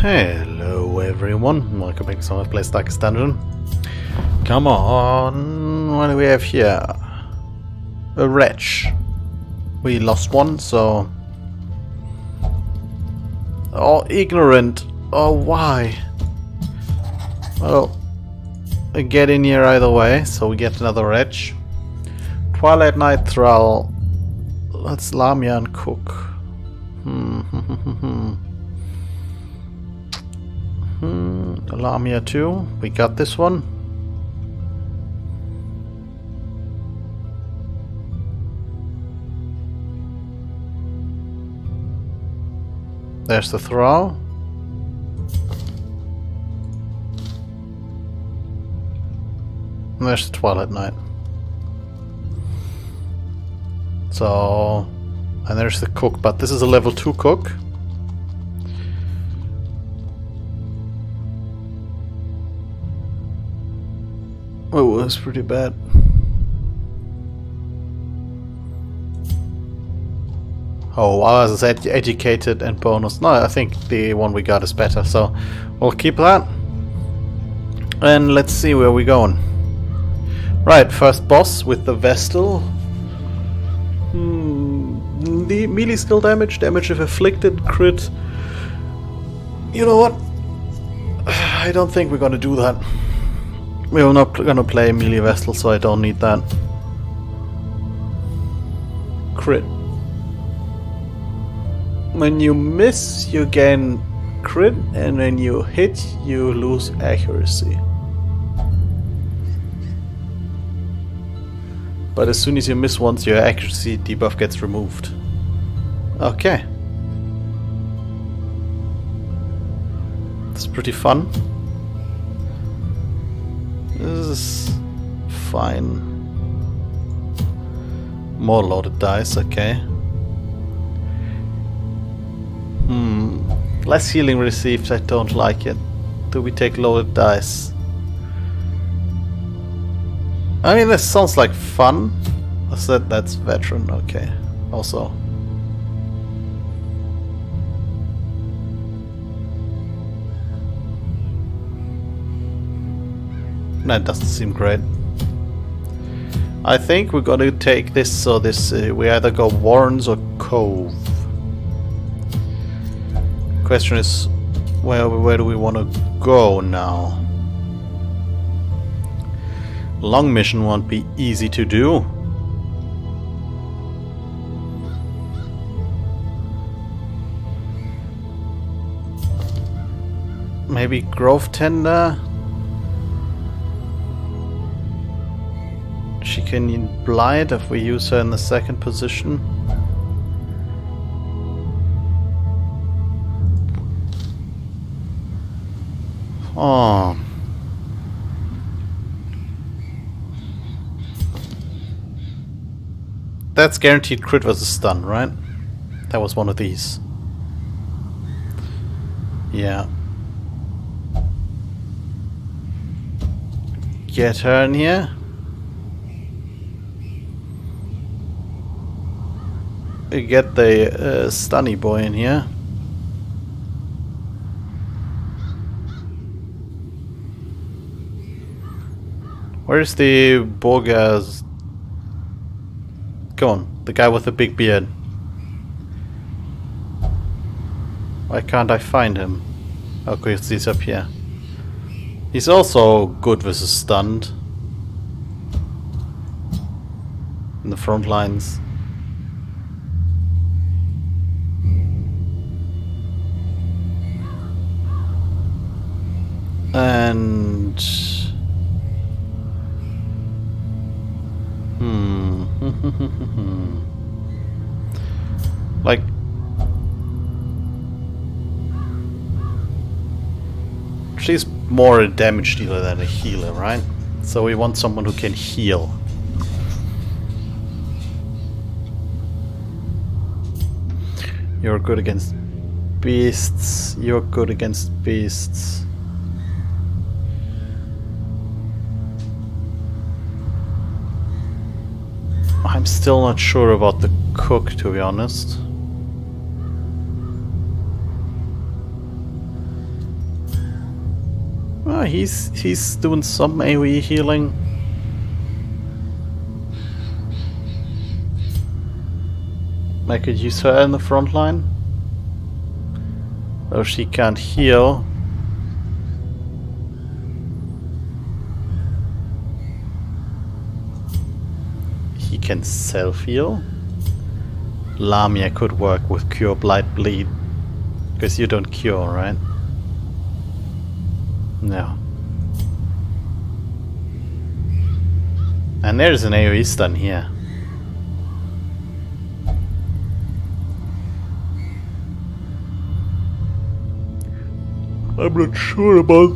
Hello everyone, welcome back to Summer Place Darkest Dungeon. Come on, what do we have here? A wretch. We lost one, so... Oh, ignorant. Oh, why? Well, get in here either way, so we get another wretch. Twilight Knight Thrall. Let's Lamia and cook. Hmm, Lamia 2. We got this one. There's the Thrall. And there's the Twilight Knight. So, and there's the cook, but this is a level 2 cook. It was pretty bad. Oh, I was ed educated and bonus. No, I think the one we got is better, so we'll keep that. And let's see where we're going. Right, first boss with the Vestal. Hmm, the melee skill damage, damage if afflicted, crit. You know what? I don't think we're gonna do that. We're not gonna play melee Vestal, so I don't need that. Crit. When you miss, you gain crit, and when you hit, you lose accuracy. But as soon as you miss once, your accuracy debuff gets removed. Okay. It's pretty fun. This is fine. More loaded dice, okay. Hmm. Less healing received, I don't like it. Do we take loaded dice? I mean, this sounds like fun. I said that's veteran, okay. Also. That doesn't seem great. I think we're gonna take this so this uh, we either go Warrens or Cove. Question is, where where do we want to go now? Long mission won't be easy to do. Maybe Grove Tender? Can blind if we use her in the second position. Oh. That's guaranteed crit versus stun, right? That was one of these. Yeah. Get her in here. Get the uh, stunny boy in here. Where's the Borgas Go on, the guy with the big beard. Why can't I find him? Okay, he's up here. He's also good versus stunned. In the front lines. She's more a damage dealer than a healer, right? So we want someone who can heal. You're good against beasts. You're good against beasts. I'm still not sure about the cook, to be honest. Oh, he's he's doing some AoE healing. I could use her in the front line. Though she can't heal. He can self-heal. Lamia could work with Cure Blight Bleed. Because you don't cure, right? No. And there's an AoE stun here. I'm not sure about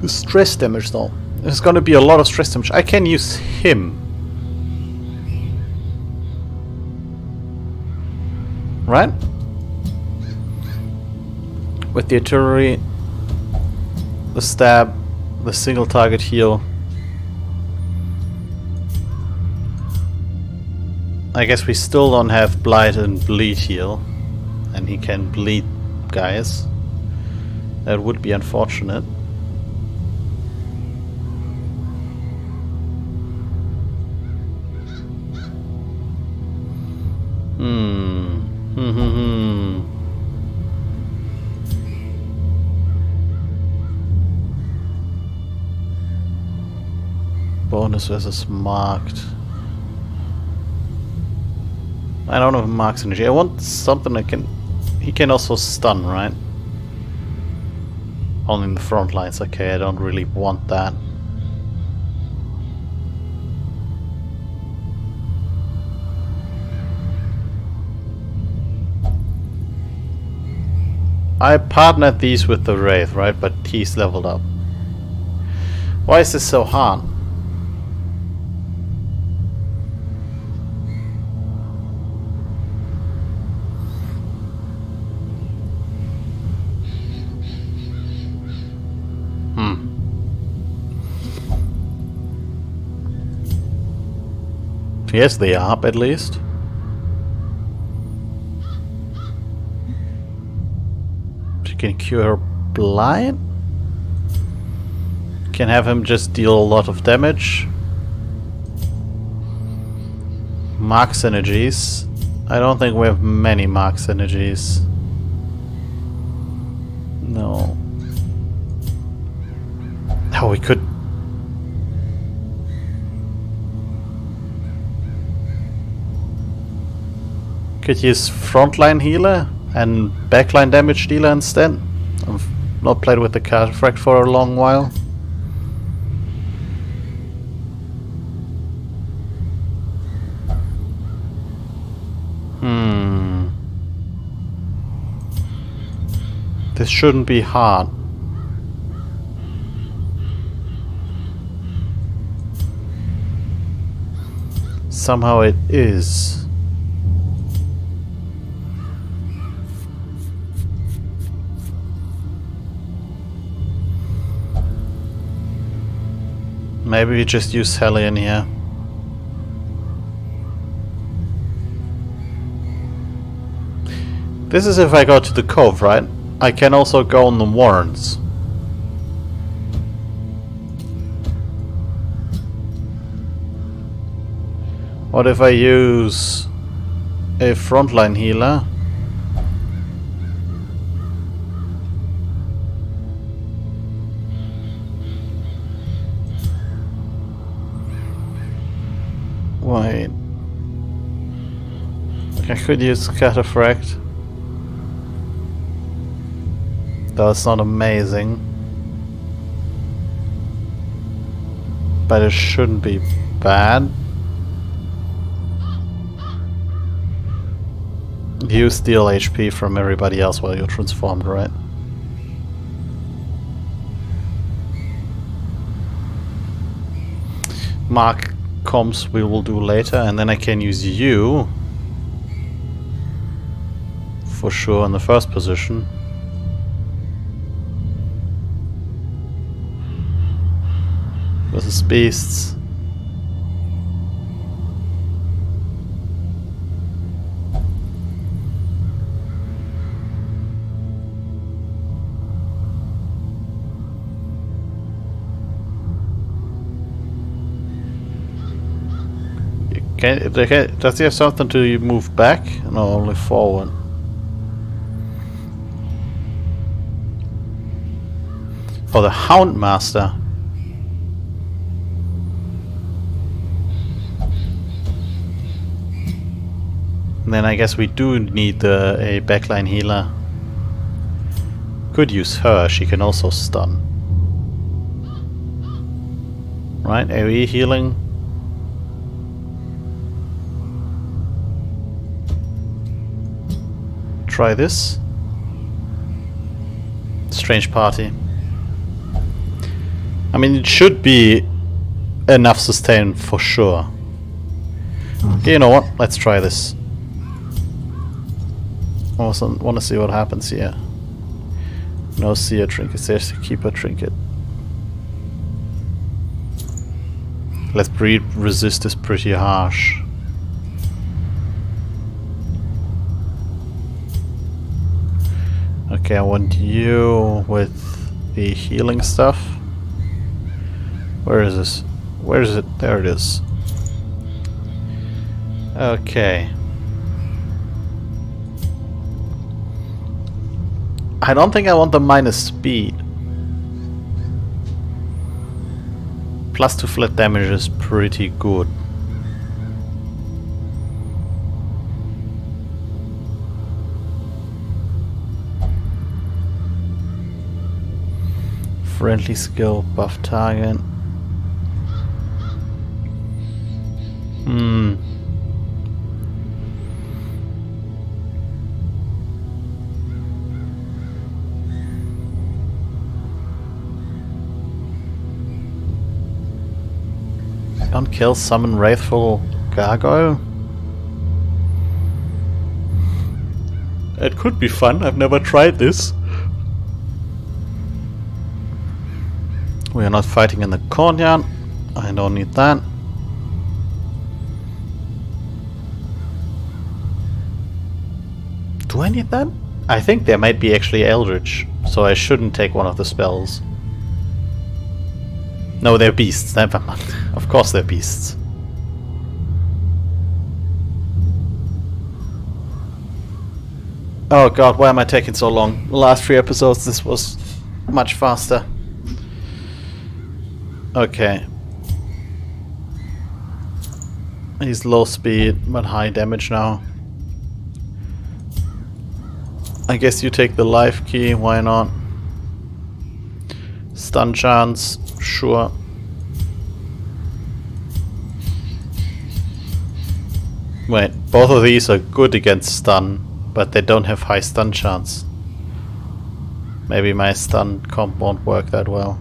the stress damage though. There's gonna be a lot of stress damage. I can use him. Right? With the artillery, the stab, the single target heal. I guess we still don't have blight and bleed heal. And he can bleed guys. That would be unfortunate. Bonus versus marked. I don't know if marks energy. I want something that can he can also stun, right? Only in the front lines. Okay, I don't really want that. I partnered these with the Wraith, right? But he's leveled up. Why is this so hard? Yes, they are at least. She can cure blind. Can have him just deal a lot of damage. Mark synergies. I don't think we have many mark synergies. No. Oh, we could Could use frontline healer and backline damage dealer instead. I've not played with the Cataphract for a long while. Hmm. This shouldn't be hard. Somehow it is. Maybe we just use Hellion here. This is if I go to the cove, right? I can also go on the warrens. What if I use a frontline healer? Wait. I could use Cataphract. That's not amazing. But it shouldn't be bad. You steal HP from everybody else while you're transformed, right? Mark comms we will do later and then I can use you for sure in the first position. Versus beasts Can, does he have something to move back? No, only forward. Oh, the Houndmaster. And then I guess we do need uh, a backline healer. Could use her, she can also stun. Right, AoE healing. Try this. Strange party. I mean, it should be enough sustain for sure. Okay, you know what? Let's try this. I also want to see what happens here. No seer trinket, there's a keeper trinket. Let's breed resist is pretty harsh. Okay, I want you with the healing stuff. Where is this? Where is it? There it is. Okay. I don't think I want the minus speed. Plus 2 flat damage is pretty good. Friendly skill, buff target. Hmm. Don't kill summon Wrathful Gargoyle? It could be fun, I've never tried this. We are not fighting in the courtyard. I don't need that. Do I need that? I think there might be actually Eldritch, so I shouldn't take one of the spells. No, they're beasts. Never mind. Of course they're beasts. Oh god, why am I taking so long? The last three episodes this was much faster. Okay. He's low speed, but high damage now. I guess you take the life key, why not? Stun chance, sure. Wait, both of these are good against stun, but they don't have high stun chance. Maybe my stun comp won't work that well.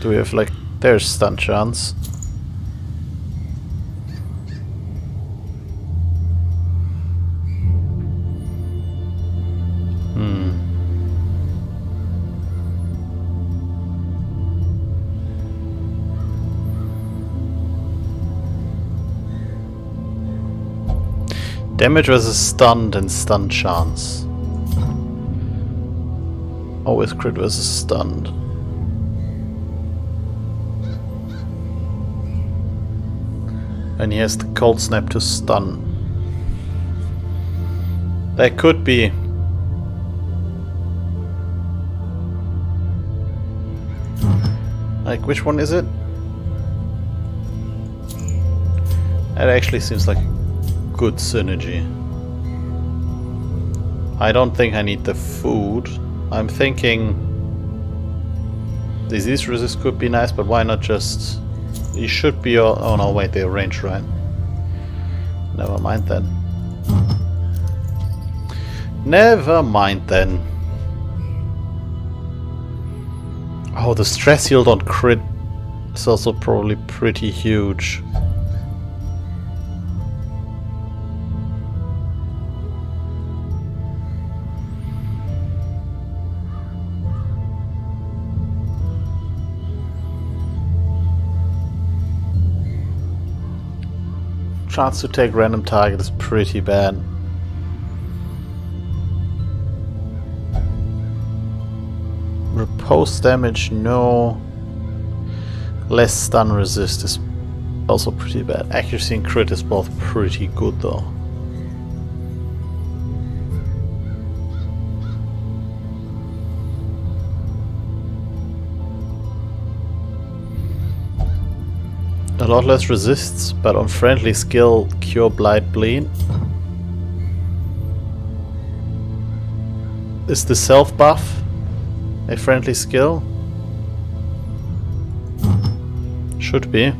Do we have like... There's stun chance. Hmm. Damage versus stunned and stun chance. Always crit versus stunned. And he has the cold snap to stun. That could be. Like, which one is it? That actually seems like good synergy. I don't think I need the food. I'm thinking disease resist could be nice, but why not just you should be... All, oh no, wait, they're range, right? Never mind then. Never mind then. Oh, the stress yield on crit is also probably pretty huge. Chance to take random target is pretty bad. post damage, no. Less stun resist is also pretty bad. Accuracy and crit is both pretty good though. A lot less resists, but on friendly skill, Cure Blight Bleed. Is the self buff a friendly skill? Should be.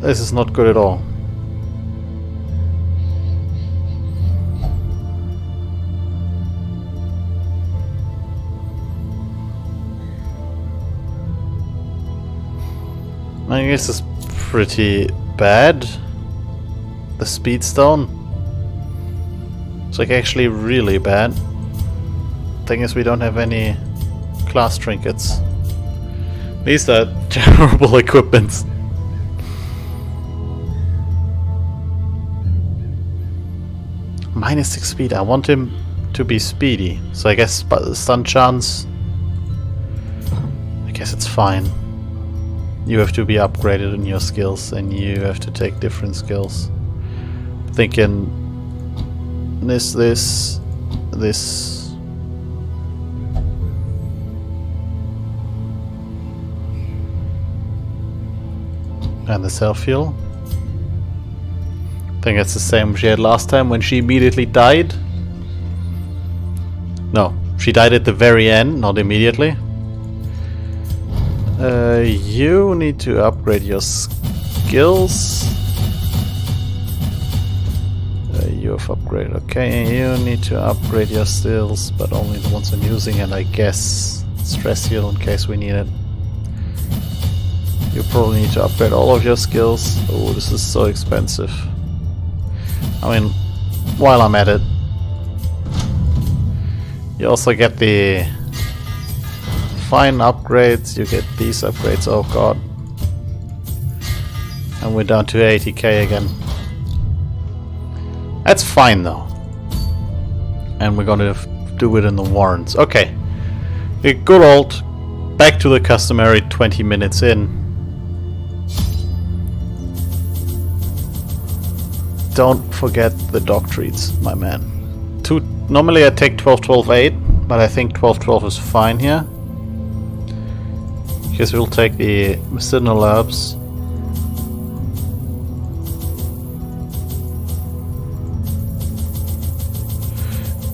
This is not good at all. I guess it's pretty bad. The speed stone. It's like actually really bad. Thing is we don't have any class trinkets. These are terrible equipments. Minus 6 speed. I want him to be speedy. So I guess stun chance. I guess it's fine you have to be upgraded in your skills and you have to take different skills. Thinking this, this, this. And the self heal. I think it's the same she had last time when she immediately died. No, she died at the very end, not immediately. Uh, you need to upgrade your skills. Uh, you have upgraded. Okay, you need to upgrade your skills, but only the ones I'm using, and I guess stress heal in case we need it. You probably need to upgrade all of your skills. Oh, this is so expensive. I mean, while I'm at it, you also get the fine upgrades, you get these upgrades, oh god. And we're down to 80k again. That's fine though. And we're gonna do it in the warrens. Okay. A good old back to the customary 20 minutes in. Don't forget the dog treats, my man. Two, normally I take 12 12 8, but I think 12 12 is fine here. Guess we'll take the medicinal herbs.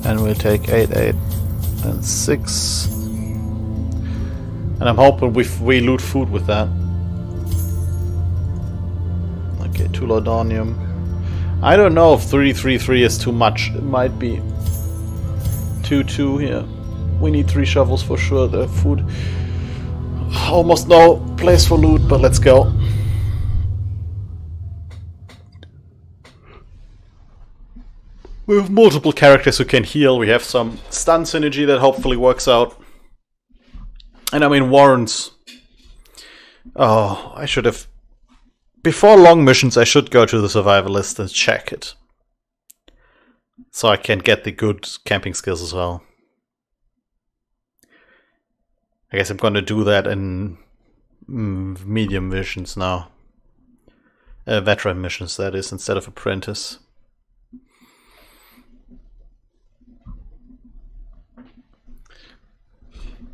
And we'll take 8, 8, and 6. And I'm hoping we, we loot food with that. Okay, 2 Laudanum. I don't know if 333 is too much. It might be 2 2 here. We need 3 shovels for sure. The food almost no place for loot, but let's go. We have multiple characters who can heal. We have some stun synergy that hopefully works out. And I mean, warrens. Oh, I should have... Before long missions, I should go to the survival list and check it. So I can get the good camping skills as well. I guess I'm gonna do that in mm, medium missions now. Uh, veteran missions, that is, instead of apprentice.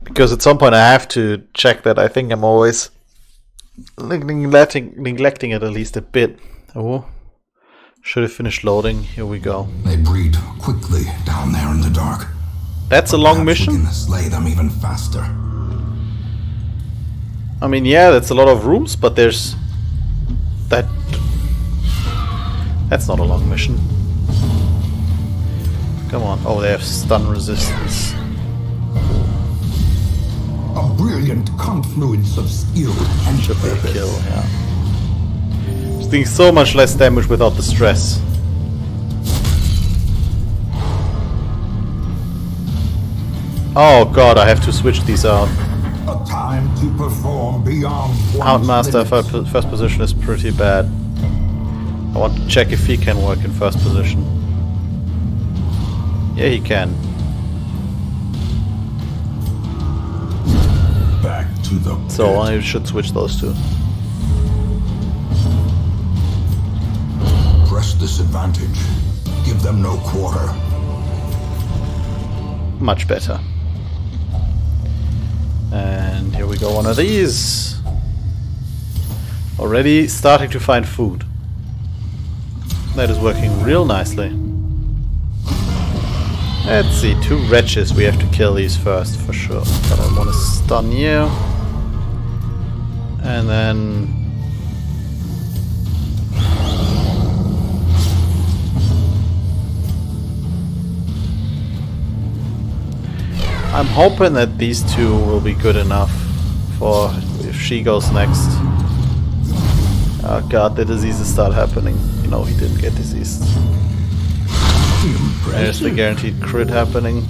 Because at some point I have to check that. I think I'm always neglecting, neglecting it at least a bit. Oh, should have finished loading. Here we go. They breed quickly down there in the dark. That's a long mission. We can slay them even faster. I mean, yeah, that's a lot of rooms, but there's... That... That's not a long mission. Come on. Oh, they have stun resistance. A brilliant confluence of skill and Should kill, yeah. Just doing so much less damage without the stress. Oh god, I have to switch these out. A time to perform beyond Houndmaster first position is pretty bad. I want to check if he can work in first position. Yeah, he can. Back to the So. I should switch those two. Press this advantage. Give them no quarter. Much better. And here we go, one of these. Already starting to find food. That is working real nicely. Let's see, two wretches. We have to kill these first for sure. But I want to stun you. And then... I'm hoping that these two will be good enough for if she goes next. Oh god, the diseases start happening. You know, he didn't get diseased. There's the guaranteed crit happening.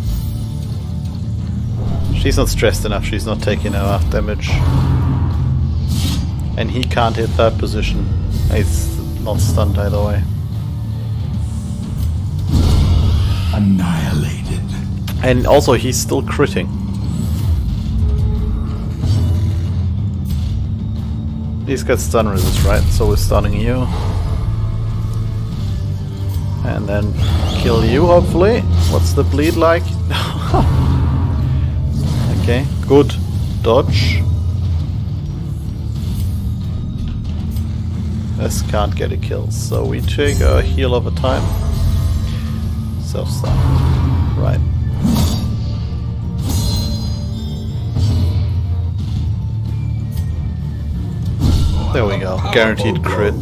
She's not stressed enough, she's not taking enough damage. And he can't hit that position. He's not stunned either way. Annihilated. And also, he's still critting. He's got stun resist, right? So we're stunning you. And then kill you, hopefully. What's the bleed like? okay, good. Dodge. This can't get a kill, so we take a heal over time. Self-stun. Right. There we go. Guaranteed crit.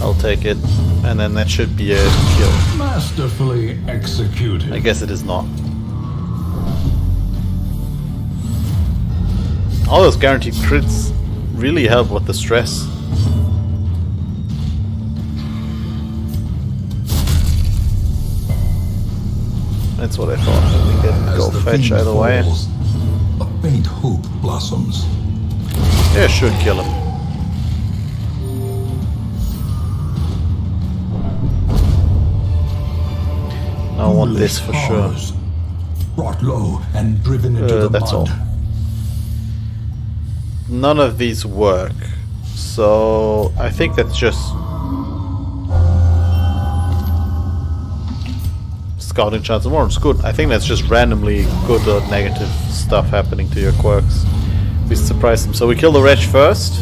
I'll take it. And then that should be a kill. Masterfully executed. I guess it is not. All those guaranteed crits really help with the stress. That's what I thought. We As go fetch either way. A faint hope blossoms. Yeah, should kill him. I want this for sure. Brought low and driven into Uh, the that's mud. all. None of these work. So I think that's just scouting chance of worms. Good. I think that's just randomly good or negative stuff happening to your quirks. We surprise them. So we kill the wretch first.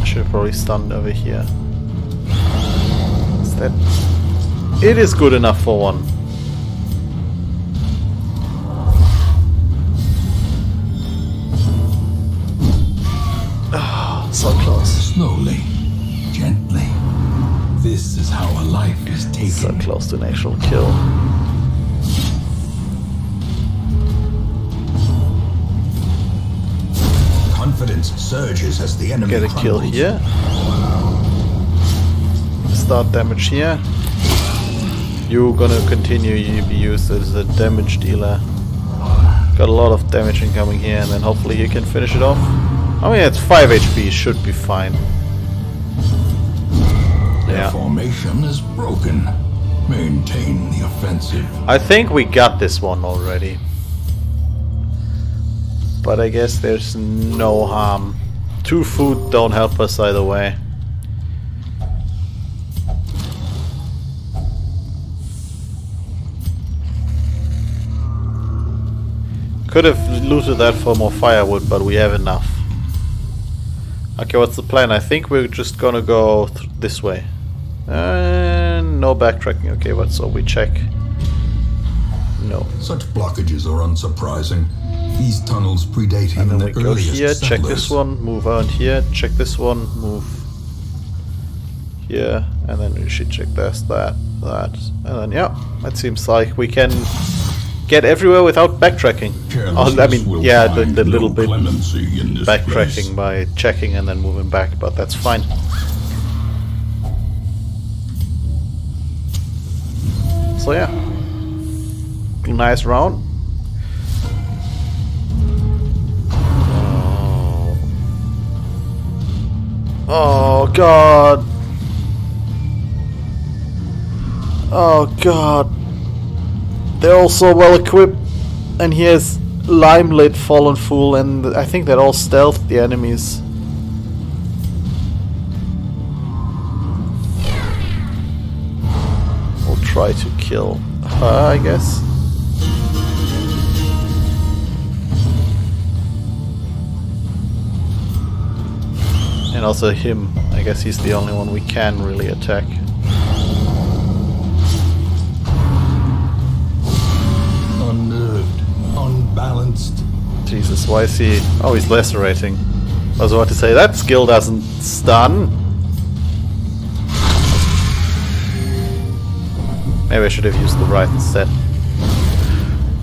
I should have probably stunned over here. Is that it is good enough for one. Kill here. Start damage here. You're gonna continue to be used as a damage dealer. Got a lot of damage incoming here, and then hopefully you can finish it off. Oh I mean, it's 5 HP, should be fine. Their Yeah. formation is broken. Maintain the offensive. I think we got this one already. But I guess there's no harm. Two food don't help us either way. Could have looted that for more firewood, but we have enough. Okay, what's the plan? I think we're just gonna go th this way. And no backtracking. Okay, but so we check. No. Such blockages are unsurprising. These tunnels predate And even then we the go earliest here, check this one, move on here, check this one, move here, and then we should check this, that, that, and then yeah, it seems like we can get everywhere without backtracking. Oh, I mean, yeah, the, the no little bit in this backtracking place. by checking and then moving back, but that's fine. So yeah, nice round. Oh god. Oh god. They're all so well equipped. And he has Limelit, Fallen Fool, and I think they're all stealth, the enemies. We'll try to kill her, I guess. And also him. I guess he's the only one we can really attack. Unnerved, unbalanced. Jesus, why is he... Oh, he's lacerating. I was about to say, that skill doesn't stun. Maybe I should have used the right instead.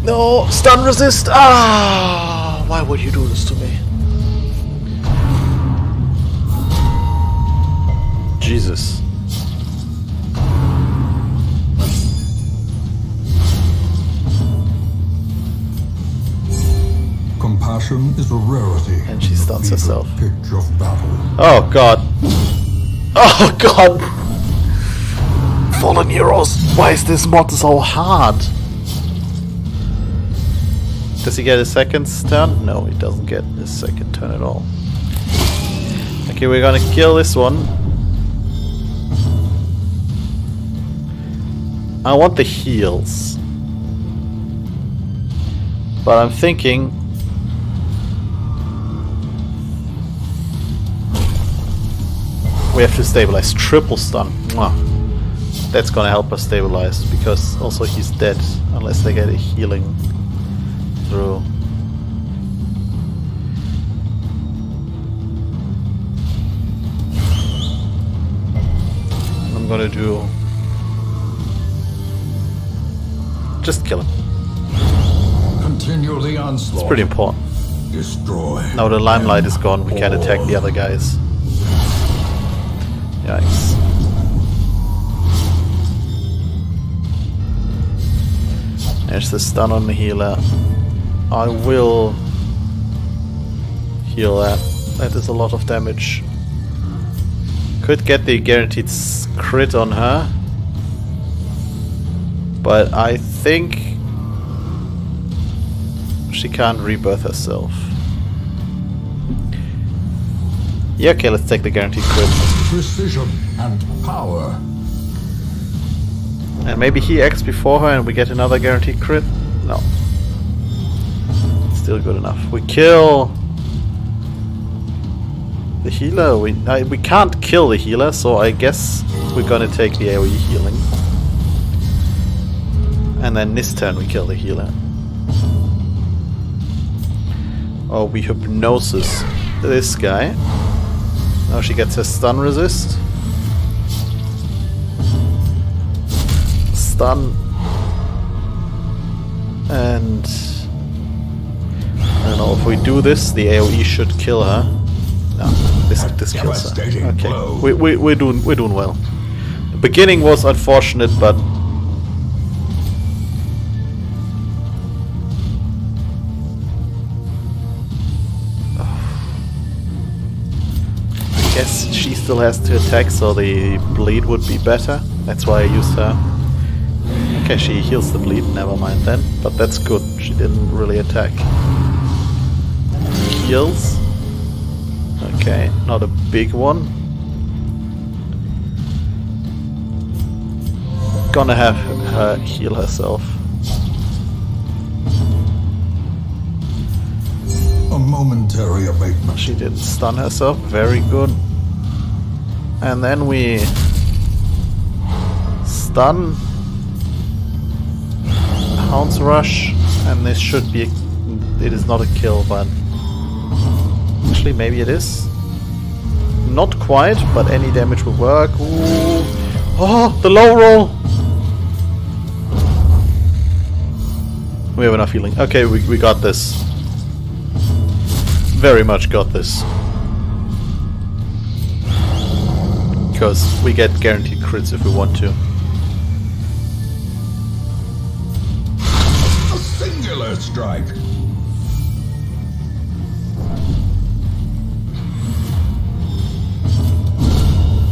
No! Stun resist! Ah! Why would you do this to me? Jesus. Compassion is a rarity. And she in stuns herself. Pitch of battle. Oh god. Oh god! Fallen heroes, why is this mod so hard? Does he get a second turn? No, he doesn't get a second turn at all. Okay, we're gonna kill this one. I want the heals. But I'm thinking we have to stabilize. Triple stun. Mwah. That's gonna help us stabilize because also he's dead unless they get a healing through. I'm gonna do just kill him. Continue the onslaught. It's pretty important. Destroy. Now the limelight is gone, we can't attack the other guys. Yikes. There's the stun on the healer. I will heal that. That is a lot of damage. Could get the guaranteed crit on her. But I think she can't rebirth herself. Yeah, okay, let's take the guaranteed crit. Precision and power. And maybe he acts before her and we get another guaranteed crit? No. Still good enough. We kill the healer. We I, we can't kill the healer, so I guess we're gonna take the AoE healing. And then this turn we kill the healer. Or we hypnosis this guy. Now she gets her stun resist. Stun. And I don't know if we do this, the AoE should kill her. No, this this kills her. Okay, we we we're doing we're doing well. The beginning was unfortunate, but still has to attack, so the bleed would be better. That's why I used her. Okay, she heals the bleed, never mind then. But that's good, she didn't really attack. Heals. Okay, not a big one. Gonna have her heal herself. A momentary abatement. She didn't stun herself, very good. And then we stun Hound's Rush, and this should be. It is not a kill, but. Actually, maybe it is. Not quite, but any damage will work. Ooh. Oh, the low roll! We have enough healing. Okay, we, we got this. Very much got this. Because we get guaranteed crits if we want to. A singular strike.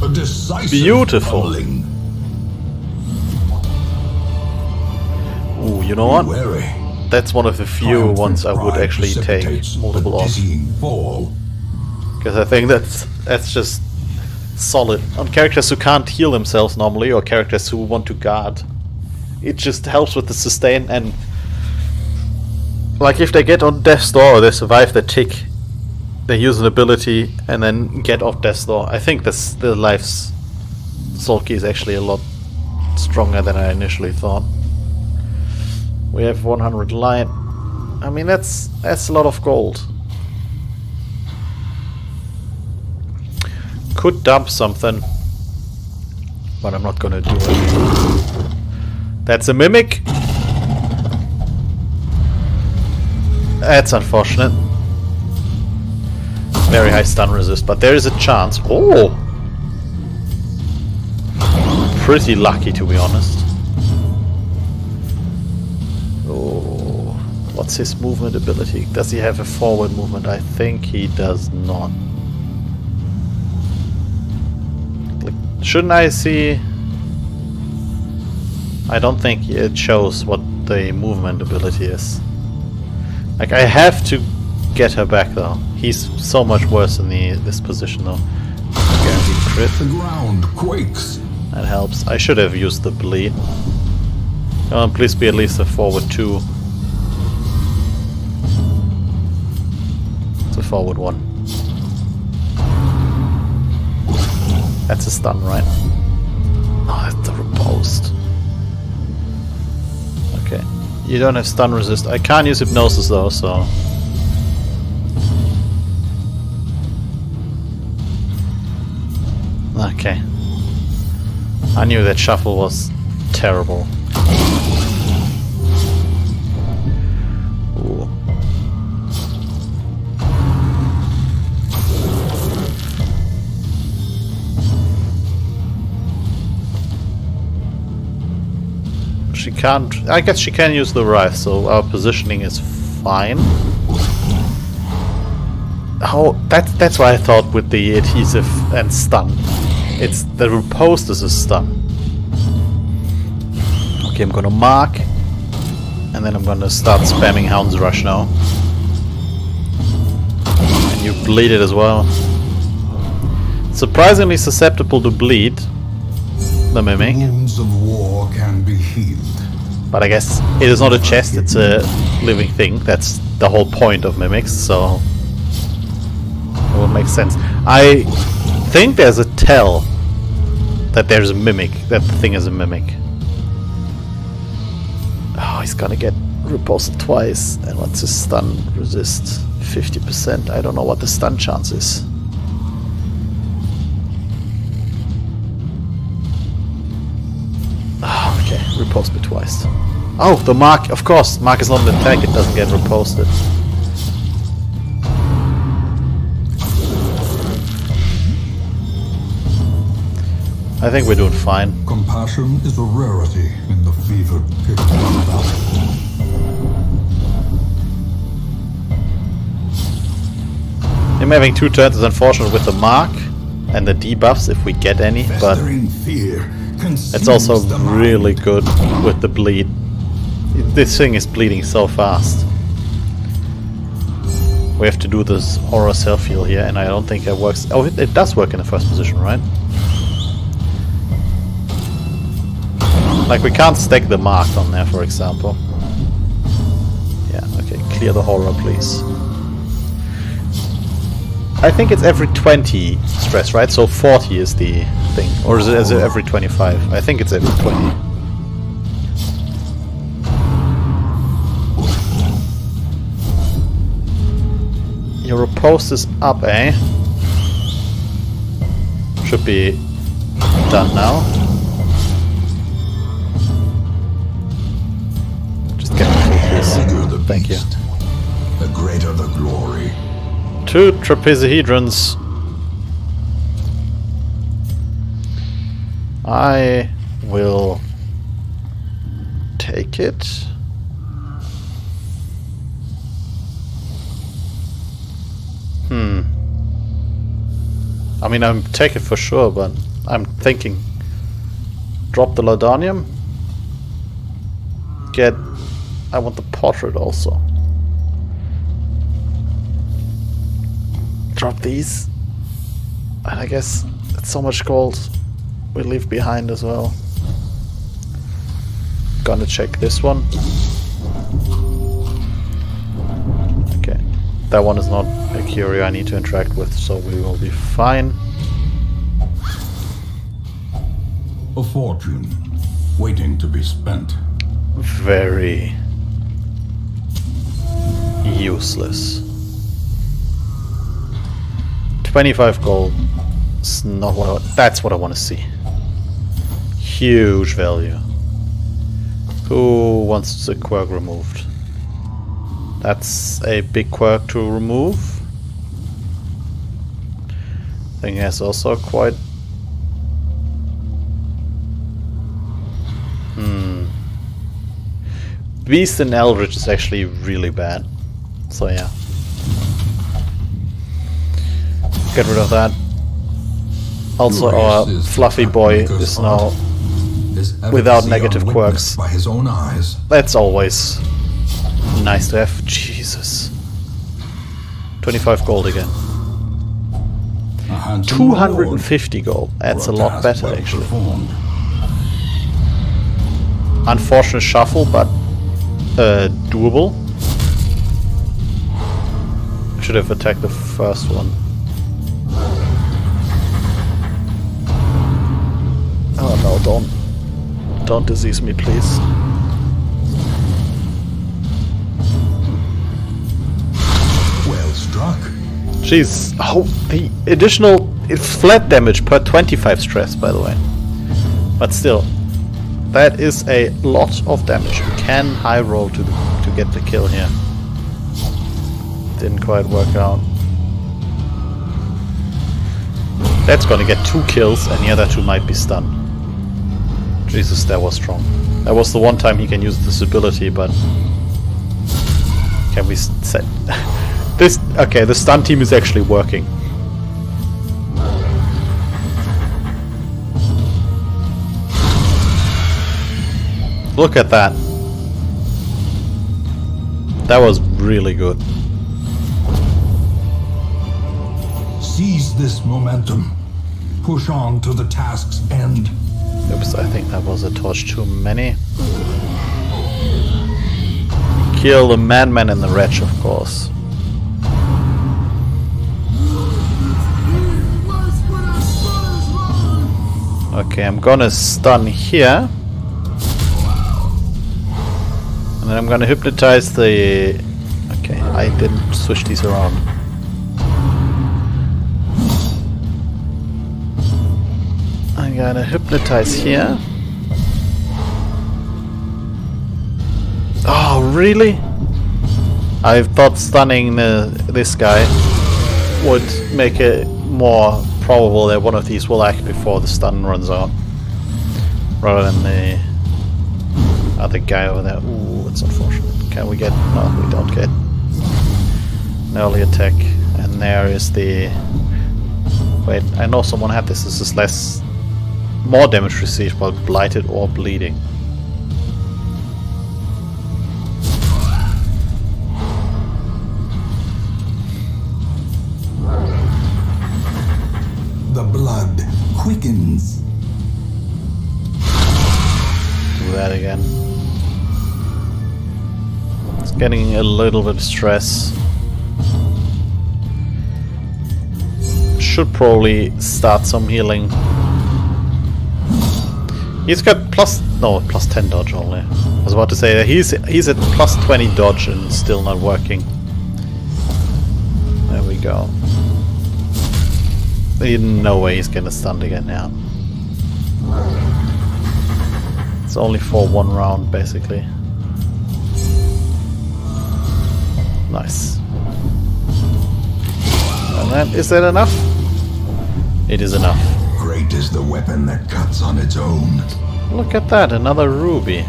A Decisive Beautiful. pummeling. Ooh, you know what? Wary. That's one of the few ones I would actually take multiple a of. Because I think that's that's just solid. On characters who can't heal themselves normally, or characters who want to guard. It just helps with the sustain and... Like if they get on Death's Door or they survive the tick, they use an ability and then get off Death's Door. I think this, the life's Soul Key is actually a lot stronger than I initially thought. We have 100 light. I mean that's that's a lot of gold. Could dump something, but I'm not gonna do it. That's a mimic. That's unfortunate. Very high stun resist, but there is a chance. Oh! Pretty lucky to be honest. Oh, what's his movement ability? Does he have a forward movement? I think he does not. Shouldn't I see? I don't think it shows what the movement ability is. Like I have to get her back though. He's so much worse in the this position though. Guaranteed crit. The ground quakes. That helps. I should have used the bleed. Come on, please be at least a forward two. It's a forward one. That's a stun, right? Oh, that's the riposte. Okay. You don't have stun resist. I can't use hypnosis though, so. Okay. I knew that shuffle was terrible. Can't. I guess she can use the Wrath, so our positioning is fine. Oh, that's that's why I thought with the adhesive and stun. It's the riposte is a stun. Okay, I'm gonna mark, and then I'm gonna start spamming Hound's Rush now. And you bleed it as well. Surprisingly susceptible to bleed, the Mimic. Wounds of war can be healed. But I guess it is not a chest, it's a living thing. That's the whole point of mimics, so it would make sense. I think there's a tell that there's a mimic, that the thing is a mimic. Oh, he's gonna get repulsed twice, and what's his stun resist? 50%. I don't know what the stun chance is. Me twice. Oh, the mark, of course, mark is not an attack, it doesn't get riposted. I think we're doing fine. Compassion is a rarity in the fevered pit of battle. Him having two turns is unfortunate with the mark and the debuffs if we get any, but Festering fear it's also really good with the bleed. This thing is bleeding so fast. We have to do this horror self heal here, and I don't think it works. Oh, it, it does work in the first position, right? Like we can't stack the mark on there, for example. Yeah, okay, clear the horror, please. I think it's every 20 stress, right? So 40 is the thing. Or is it, is it every 25? I think it's every 20. Your post is up, eh? Should be done now. Just get The this. Thank you. Two trapezohedrons. I will take it. Hmm. I mean, I'm taking it for sure, but I'm thinking. Drop the Laudanum. Get... I want the portrait also. Drop these. And I guess it's so much gold we leave behind as well. Gonna check this one. Okay. That one is not a curio I need to interact with, so we will be fine. A fortune waiting to be spent. Very useless. 25 gold. It's not what I, that's what I want to see. Huge value. Who wants the quirk removed? That's a big quirk to remove. Thing has also quite Hmm. Beast and Eldritch is actually really bad. So yeah. Get rid of that. Also our fluffy boy is now without negative quirks. By his own eyes. That's always nice to have. Jesus. 25 gold again. 250 gold. That's a lot better actually. Unfortunate shuffle, but uh, doable. Should have attacked the first one. Oh no, don't. Don't disease me, please. Well struck. Jeez. Oh, the additional... It's flat damage per 25 stress, by the way. But still, that is a lot of damage. We can high roll to, to get the kill here. Didn't quite work out. That's gonna get two kills and the other two might be stunned. Jesus, that was strong. That was the one time he can use this ability, but... Can we set... this... Okay, the stun team is actually working. Look at that. That was really good. Seize this momentum. Push on to the task's end. Oops, I think that was a torch too many. Kill the madman and the wretch, of course. Okay, I'm gonna stun here. And then I'm gonna hypnotize the... Okay, I didn't switch these around. I'm gonna hypnotize here. Oh, really? I thought stunning uh, this guy would make it more probable that one of these will act before the stun runs out. Rather than the other guy over there. Ooh, that's unfortunate. Can we get... No, we don't get an early attack. And there is the... Wait, I know someone had this. This is less... More damage received while blighted or bleeding. The blood quickens. Do that again. It's getting a little bit of stress. Should probably start some healing. He's got plus no plus ten dodge only. I was about to say that he's he's at plus twenty dodge and still not working. There we go. No way he's gonna stun again now. It's only for one round basically. Nice. And then is that enough? It is enough. Great is the weapon that cuts on its own. Look at that, another ruby.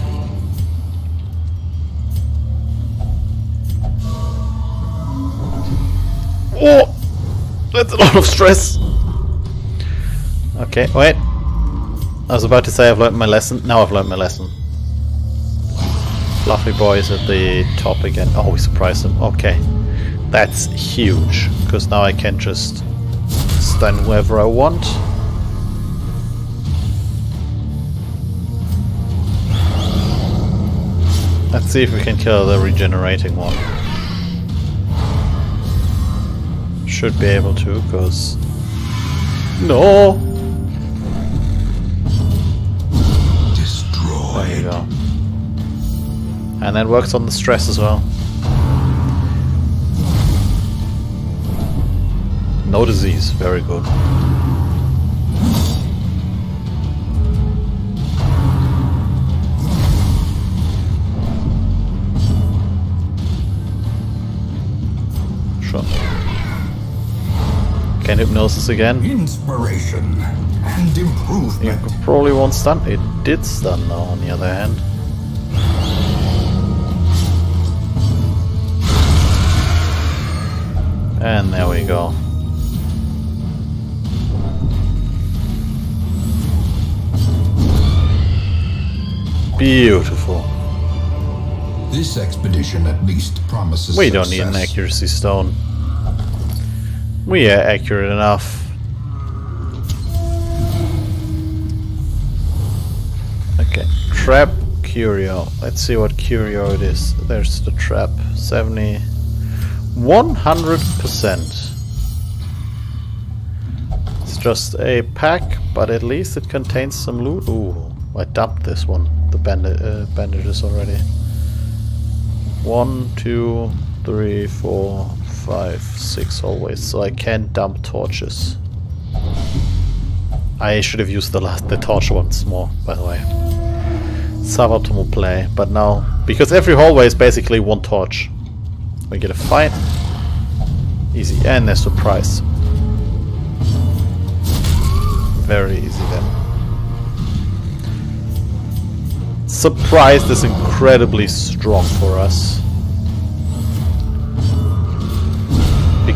Oh! That's a lot of stress. Okay, wait. I was about to say I've learned my lesson. Now I've learned my lesson. Fluffy boy is at the top again. Oh, we surprised him. Okay. That's huge. Because now I can just stun whoever I want. Let's see if we can kill the regenerating one. Should be able to, because... No! Destroyed. There you go. And that works on the stress as well. No disease, very good. Can hypnosis again? Inspiration and improvement. You probably won't stun. It did stun though, on the other hand. And there we go. Beautiful. This expedition at least promises We don't need an accuracy stone. We are accurate enough. Okay, trap curio. Let's see what curio it is. There's the trap. 70. 100%. It's just a pack, but at least it contains some loot. Ooh, I dumped this one. The bandi uh, bandages already. One, two, three, four, five, six always. So I can dump torches. I should have used the last the torch once more, by the way. Suboptimal play, but now because every hallway is basically one torch. We get a fight. Easy, and a surprise. Very easy then. Surprise is incredibly strong for us.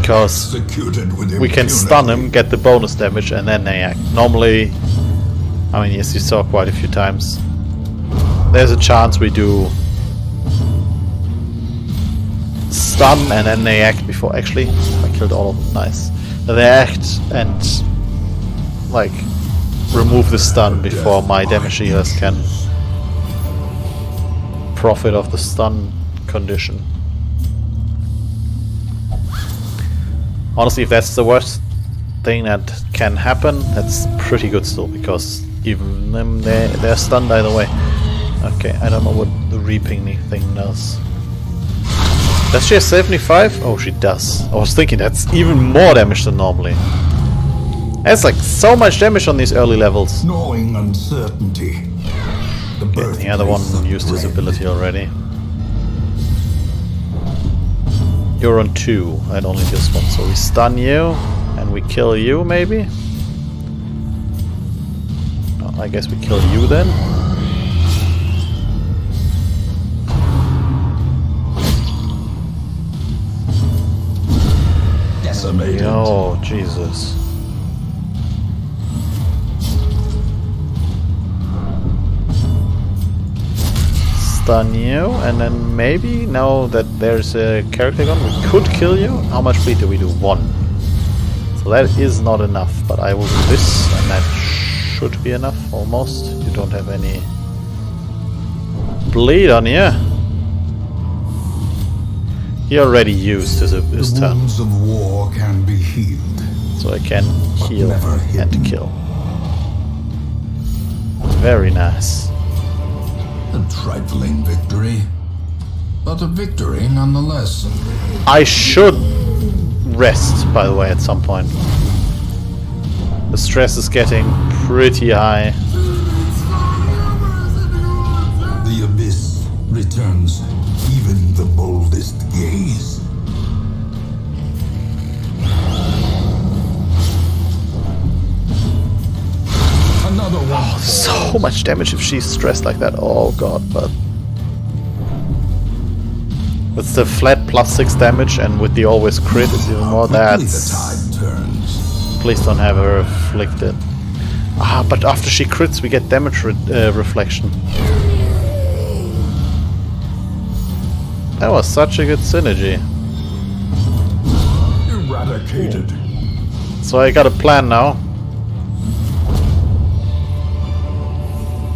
Because we can stun him, impunity. get the bonus damage, and then they act. Normally, I mean, yes, you saw quite a few times. There's a chance we do stun and then they act before. Actually, I killed all of them. Nice. They act and like remove the stun before my damage healers can profit of the stun condition. Honestly, if that's the worst thing that can happen, that's pretty good still, because even them, they're, they're stunned either way. Okay, I don't know what the reaping thing does. Does she have 75? Oh, she does. I was thinking that's even more damage than normally. That's like so much damage on these early levels. Knowing uncertainty. The, The other one used his ability already. You're on two and only this one, so we stun you and we kill you maybe? Oh, I guess we kill you then. Decimated. Oh, Jesus. Stun you, and then maybe, now that there's a character gun, we could kill you. How much bleed do we do? One. So that is not enough, but I will do this, and that should be enough, almost. You don't have any bleed on you. He already used his, his turn. wounds of war can be healed. So I can heal and kill. Very nice. A trifling victory, but a victory nonetheless. I should rest, by the way, at some point. The stress is getting pretty high. The abyss returns One. So much damage if she's stressed like that. Oh god, but... With the flat plus 6 damage and with the always crit it's even more. Quickly the That's... turns. Please don't have her afflicted. Ah, but after she crits, we get damage re uh, reflection. That was such a good synergy. Eradicated. So I got a plan now.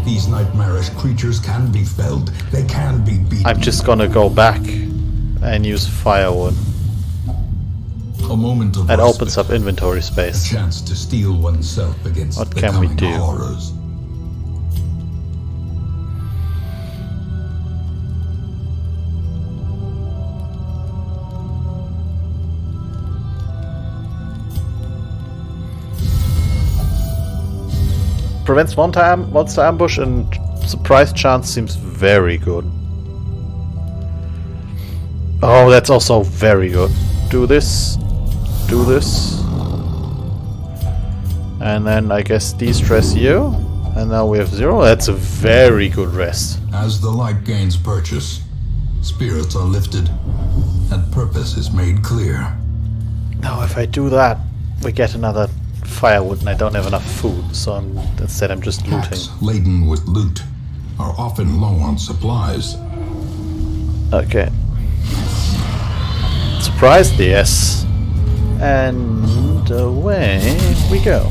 These nightmarish creatures can be felled. They can be beaten. I'm just gonna go back and use firewood. A moment of That respite. opens up inventory A space. chance to steel oneself against What the can we do? horrors. Prevents monster, am monster ambush and surprise chance seems very good. Oh, that's also very good. Do this. Do this. And then I guess de-stress you. And now we have zero. That's a very good rest. As the light gains purchase, spirits are lifted, and purpose is made clear. Now if I do that, we get another firewood and I don't have enough food. So I'm, instead I'm just looting. Packs laden with loot are often low on supplies. Okay. Surprised, yes. And away we go.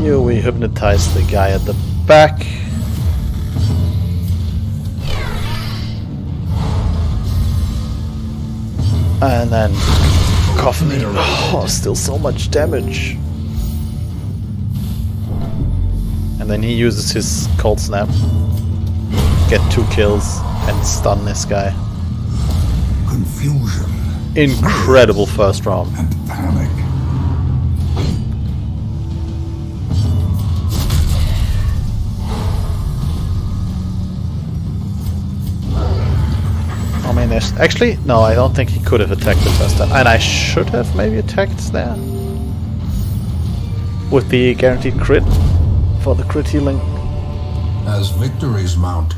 Here we hypnotize the guy at the back. And then coffin. Oh, still so much damage. And then he uses his cold snap. Get two kills and stun this guy. Confusion Incredible first round. and panic. There's actually no. I don't think he could have attacked the first time, and I should have maybe attacked there with the guaranteed crit for the crit healing. As victories mount,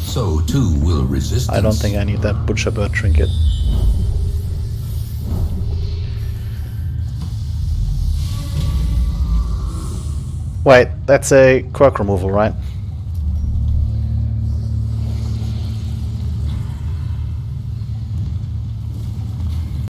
so too will resistance. I don't think I need that butcher bird trinket. Wait, that's a quirk removal, right?